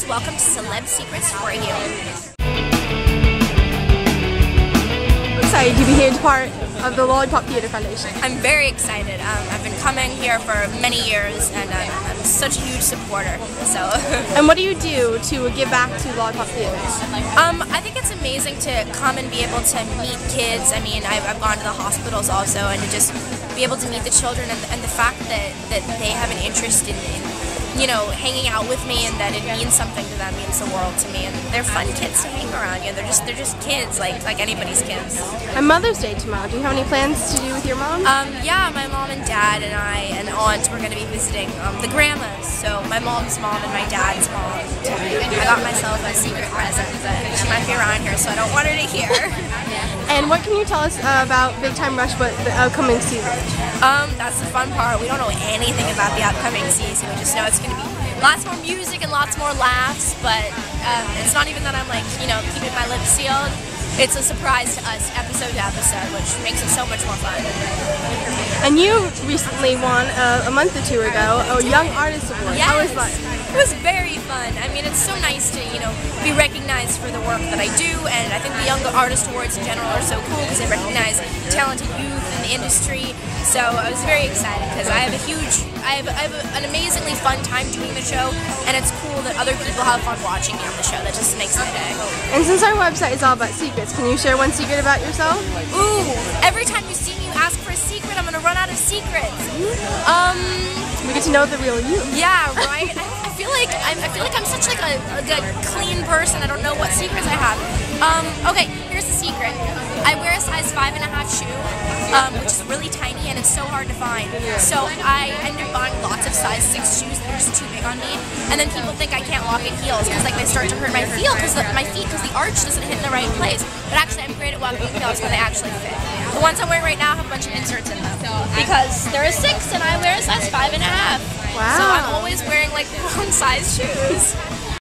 friends, welcome to Celeb Secrets for You. Excited to be here as part of the Lollipop Theater Foundation. I'm very excited. Um, I've been coming here for many years and I'm, I'm such a huge supporter. So, And what do you do to give back to Lollipop Theater? um, I think it's amazing to come and be able to meet kids. I mean, I've, I've gone to the hospitals also and to just be able to meet the children and, and the fact that, that they have an interest in, in you know, hanging out with me and that it means something to them means the world to me. And they're fun kids to hang around. You know, they're just they're just kids, like like anybody's kids. And Mother's Day tomorrow. Do you have any plans to do with your mom? Um, yeah, my mom and dad and I and aunt we're going to be visiting um, the grandmas. So my mom's mom and my dad's mom. I got myself a secret present that she might be around here, so I don't want her to hear. and what can you tell us uh, about Big Time Rush, but the upcoming season? Um, that's the fun part. We don't know anything about the upcoming season. We just know it's going to be lots more music and lots more laughs. But um, it's not even that I'm like, you know, keeping my lips sealed. It's a surprise to us, episode to episode, which makes it so much more fun. And you recently won uh, a month or two ago a Young Artist Award. How was that? It was very fun. I mean, it's so nice to, you know, be recognized for the work that I do, and I think the Young Artist Awards in general are so cool because they recognize talented youth in the industry. So I was very excited because I have a huge, I have, I have an amazingly fun time doing the show, and it's cool that other people have fun watching me on the show. That just makes my day. And since our website is all about secrets, can you share one secret about yourself? Ooh, every time you see me, you ask for a secret. I'm gonna run out of secrets. Um. We get to know the real you. Yeah, right. I, I feel like I'm, I feel like I'm such like a, clean person. I don't know what secrets I have. Um, okay, here's the secret. I wear a size five and a half shoe, um, which is really tiny and it's so hard to find. So I end up buying lots of size six shoes that are just too big on me, and then people think I can't walk in heels because like they start to hurt my heel because my feet because the arch doesn't hit in the right place. But actually, I'm great at walking in heels when they actually fit. The ones I'm wearing right now have a bunch of inserts in them because they're a six and I wear a size five and a half. Wow. So wearing like wrong size shoes.